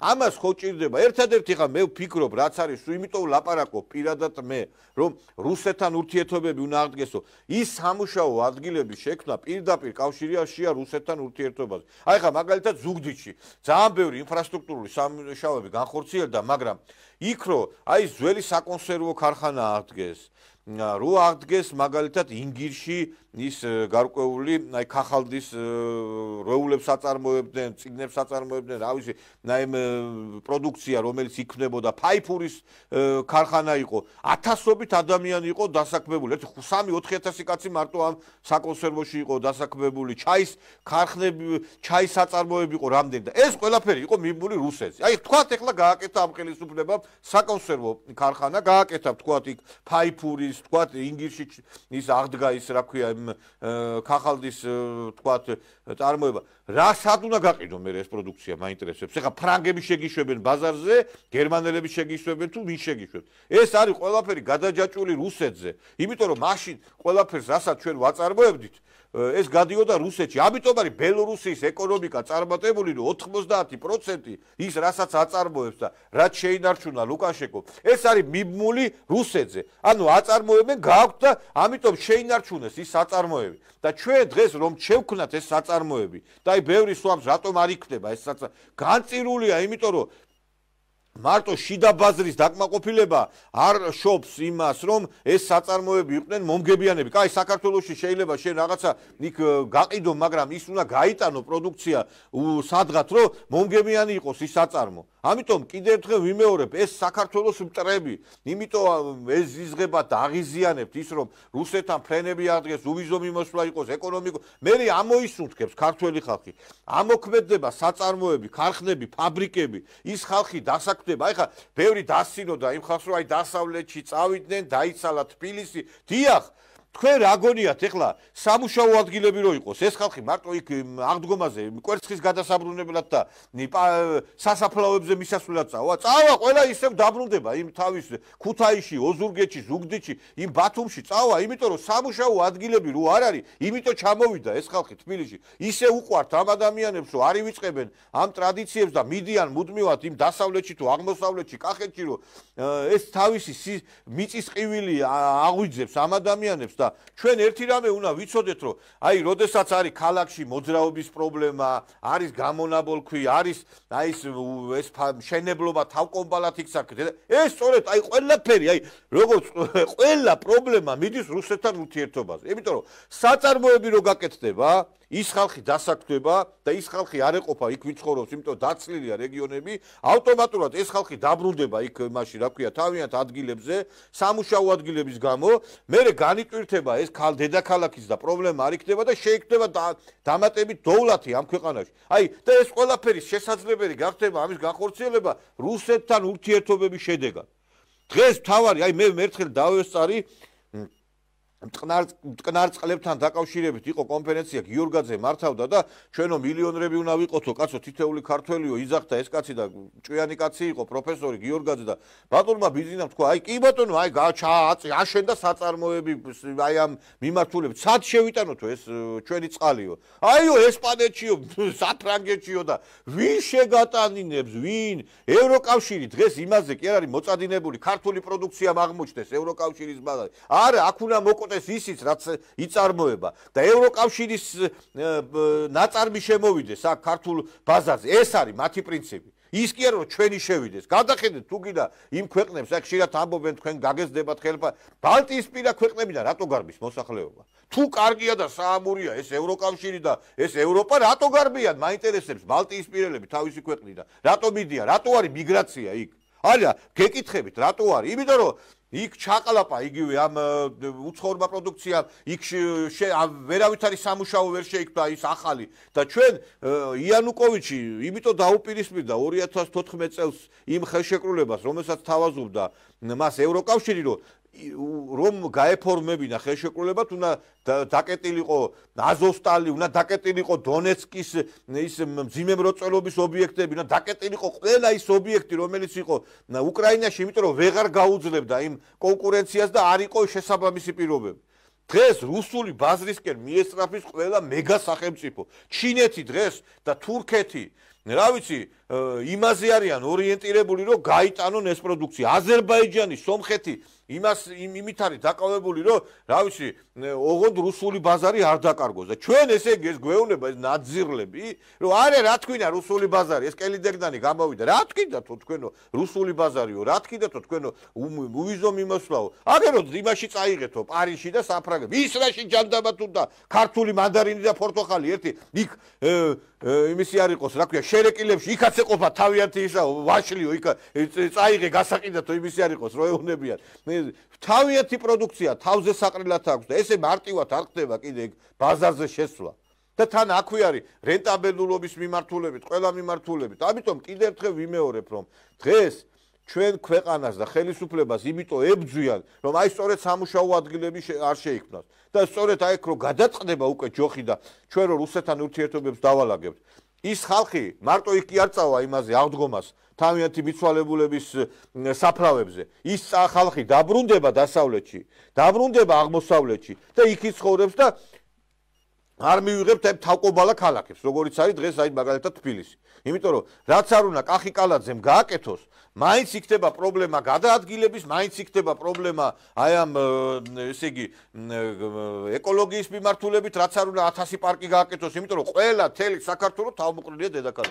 ამას ხო ჭირდება? ერთადერთი ხა მე ვფიქრობ რაც არის იმიტომ ლაპარაკო პირადად მე რომ რუსეთთან ურთიერთობები უნდა აღდგესო. ის სამუშაო ადგილების შექმნა პირდაპირ კავშირიაშია რუსეთთან ურთიერთობაზე აი ხა მაგალითად ზუგდიდში ძალიან ბევრი ინფრასტრუქტურული სამუშაოები განხორციელდა მაგრამ იქ რო აი ძველი საკონსერვო ქარხანა აღდგეს რო აღდგეს მაგალითად ინგირში ის გარკვეული აი ხახალდის როულებს აწარმოებდნენ, ციგნებს აწარმოებდნენ, რა ვიცი, აი პროდუქცია, რომელიც იქნებოდა ფაიფურის ქარხანა იყო, ათასობით ადამიანი იყო დასაქმებული. ერთ 3-4000 კაცი მარტო ამ საკონსერვოში იყო დასაქმებული. ჩაის ქარხნები, ჩაის აწარმოები იყო რამდენი და ეს ყველაფერი იყო მიმული რუსეთს. აი თქვათ ეხლა გააკეთა ამ ხელისუფლებამ საკონსერვო ქარხანა, გააკეთა თქვათ იქ ფაიფურის, თქვათ ინგირში ის აღდგა ის რა ქვია ქახალდის თქვათ წარმოება რა სად უნდა გაყიდო მე ეს პროდუქცია მაინტერესებს ეხა ფრანგები შეგიშვებენ ბაზარზე გერმანელები შეგიშვებენ თუ ვინ შეგიშვებს ეს არის ყველაფერი გადაჯაჭული რუსეთზე იმიტომ რომ მაშინ ყველაფერს რასაც ჩვენ ვაწარმოებდით ეს გადიოდა რუსეთში. ამიტომ არის ბელორუსიის ეკონომიკა წარმატებული, რომ 90% ის რასაც აწარმოებს და რაც შეინარჩუნა ლუკაშენკო, ეს არის მიბმული რუსეთზე. ანუ აწარმოებენ გააქვთ და ამიტომ შეინარჩუნეს ის აწარმოები. და ჩვენ დღეს რომ შევქნათ ეს აწარმოები და აი ბევრი სვამს რატომ არ იქნება? ეს საწ განწირულია, იმიტომ რომ მარტო შიდა ბაზრის დაკმაყოფილება არ შობს იმას, რომ ეს საწარმოები იყვნენ მომგებიანები. კაი, საქართველოსში შეიძლება შენ რაღაცა იქ გაყიდო, მაგრამ ის უნდა გაიტანო პროდუქცია სადღაც, რომ მომგებიანი იყოს ის საწარმო. ამიტომ კიდევ ერთხელ ვიმეორებ, ეს საქართველოს მტრები, იმიტომ ეს იზღება და აღიზიანებთ ის, რომ რუსეთთან ფრენები აღდგეს, უვიზო მიმოსვლა იყოს ეკონომიკო. მე ამოისუნთქებს ქართველი ხალხი. ამოქმედება საწარმოები, ქარხნები, ფაბრიკები, ის ხალხი დასაქმდება. აი ხა, ბევრი დასინოდა იმ ხალხს, რომ აი დასავლეთში წავიდნენ, დაიცალა თბილისი. დიახ, თქვენ რა გონიათ? ეხლა სამუშაო ადგილები რო იყოს? ეს ხალხი მარტო იქ აღდგომაზე კვერცხის გადასაბრუნებლად და სასაფლაოებზე მისასვლელად წავა. წავა ყველა ისევ დაბრუნდება იმ თავის ქუთაისში ოზურგეთში ზუგდიდში იმ ბათუმში წავა. იმიტომ რომ სამუშაო ადგილები რო არ არის იმიტომ ჩამოვიდა ეს ხალხი თბილისში. ისე უყვართ ამ ადამიანებს რომ არ ივიწყებენ ამ ტრადიციებს და მიდიან მუდმივად იმ დასავლეთში თუ აღმოსავლეთში კახეთში რომ ეს თავისი მიწის ყივილი აღვიძებს ამ ადამიანებს და ჩვენ ერთი რამე უნდა ვიცოდეთ რომ აი როდესაც არის ქალაქში მოძრაობის პრობლემა არის გამონაბოლქვი არის აი ეს ეს შენებლობა თავკომპალად იქცარქეთ ეს სწორედ აი ყველაფერი აი როგორც ყველა პრობლემა მიდის რუსეთთან ურთიერთობაზე. იმიტომ რომ საწარმოები რო გაკეთდება ის ხალხი დასაქმდება და ის ხალხი არ ეყოფა იქ ვიცხოვრობს, იმიტომ დაცლილია რეგიონები, ავტომატურად ეს ხალხი დაბრუნდება იქ მასში, რა ქვია, თავიანთ ადგილებზე, სამუშაო ადგილების გამო, მერე განიტვირთება ეს ხალ დედაქალაქის და პრობლემა არ იქნება და შეიქნება დამატებით დოვლათი ამ ქვეყანაში. აი, და ეს ყველაფერი შესაძლებელი გახდება ამის განხორციელება რუსეთთან ურთიერთობების შედეგად. დღეს თავარი, აი მე მერთხელ დავესწარი მტკნარ მტკნარ წყლებთან დაკავშირებით იყო კონფერენცია გიორგაძე მართავდა და ჩვენო მილიონრები უნდა ვიყოთო. კაცო თითეული ქართველიო იძახდა ეს კაცი და ჭვიანი კაცი იყო პროფესორი გიორგაძე და ბატონმა ბიზნესმა თქვა აი კი ბატონო აი გაჩააწი აშენდა საწარმოები აი ამ მიმართულებით. სად შევიტანოთო ეს ჩვენი წყალიო? აიო ესპანეთშიო საფრანგეთშიო და ვინ შეგატანინებს ვინ? ევროკავშირი დღეს იმაზე კი არ არის მოწადინებული ქართული პროდუქცია აღმოჩნდეს ევროკავშირის ბაზარზე არა აქ უნდა მოკ მოხდეს ისიც რაც იწარმოება. და ევროკავშირის ნაწარმი შემოვიდეს აქ ქართულ ბაზარზე. ეს არის მათი პრინციპი. ის კი არა რომ ჩვენი შევიდეს. გადახედეთ თუ კიდე იმ ქვეყნებს აქ შეიძლება ამბობენ თქვენ გაგეზდებათ ხელფა. ბალტიისპირა ქვეყნებიდან რატო გარბის მოსახლეობა? თუ კარგია და საამურია ეს ევროკავშირი და ეს ევროპა რატო გარბიან მაინტერესებს ბალტიისპირელები თავისი ქვეყნიდან? რატო მიდიან? რატო არის მიგრაცია იქ? არა გეკითხებით რატო არის? იმიტომ რომ იქ ჩაყლაპა იგივე ამ უცხოურმა პროდუქციამ იქ ვერავით არის სამუშაო ვერ შეიქმნა ის ახალი. და ჩვენ იანუკოვიჩი იმიტომ დაუპირისპირდა 2014 წელს იმ ხელშეკრულებას რომელსაც თავაზობდა მას ევროკავშირი რომ რომ გაეფორმებინა ხელშეკრულება თუნდა დაკეტილიყო აზოსტალი უნდა დაკეტილიყო დონეცკის ის მძიმე მროწელობის ობიექტები უნდა დაკეტილიყო ყველა ის ობიექტი რომელიც იყო უკრაინაში იმიტომ რომ ვეღარ გაუძლებდა იმ კონკურენციას და არ იყო შესაბამისი პირობები. დღეს რუსული ბაზრისკენ მიესწრაფის ყველა მეგა სახელმწიფო. ჩინეთი დღეს და თურქეთი. რა ვიცი იმაზე არიან ორიენტირებული, რომ გაიტანონ ეს პროდუქცია. აზერბაიჯანი, სომხეთი იმას იმით არის დაკავებული, რომ რა ვიცი, ოღონდ რუსული ბაზარი არ დაკარგოს და ჩვენ ესე ეს გვეუბნება ეს ნაძირლები, რომ არე რა თქვინა რუსული ბაზარი, ეს კელიდეგდანი გამოვიდა. რა თქვინდა თუ თქვენო რუსული ბაზარიო, რა თქვინდა თუ თქვენო უვიზო მიმოსვლაო. აგერო იმაში წაიღეთო პარიში და საფრანგეთში. ის რაში ჯანდაბა თუ და ქართული მანდარინი და პორტოხალი ერთი იქ იმისი არ იყოს, რა ქვია, შერეკილებში იქაც ეყოფა თავიანთი ისა ვაშლიო იქ წაიღე გასაყიდათო იმისი არ იყოს, რო ეუნებიან. თავიანთი პროდუქცია თავზე საყრელად აქვს და ესე მარტივად არ ხდება კიდე ბაზარზე შესვლა. და თან აქვე არის რენტაბელულობის მიმართულებით, ყველა მიმართულებით. ამიტომ კიდევ ერთხელ ვიმეორებ, რომ დღეს ჩვენ ქვეყანას და ხელისუფლებას იმიტომ ებძვიან, რომ აი სწორედ სამუშაო ადგილები არ შეიქმნას. და სწორედ აი ეგ რო გადაწყდება უკვე ჯოხი და ჩვენ რო რუსეთთან ურთიერთობებს დავალაგებთ. ის ხალხი მარტო იქ კი არ წავა იმაზე აღდგომას თავიანთი მიცვალებულების საფრავებზე. ის ხალხი დაბრუნდება დასავლეთში, დაბრუნდება აღმოსავლეთში და იქ იცხოვრებს და არ მივიღებთ ამ თავკობალა ქალაქებს, როგორიც არის დღეს აი მაგალითად თბილისი. იმიტომ რომ რაც არ უნდა კახი კალაძემ გააკეთოს, მაინც იქნება პრობლემა გადაადგილების, მაინც იქნება პრობლემა აი ამ ესე იგი ეკოლოგიის მიმართულებით, რაც არ უნდა 1000 პარკი გააკეთოს, იმიტომ რომ ყველა თელი საქართველოს თავმოყრილია დედაქალაქში.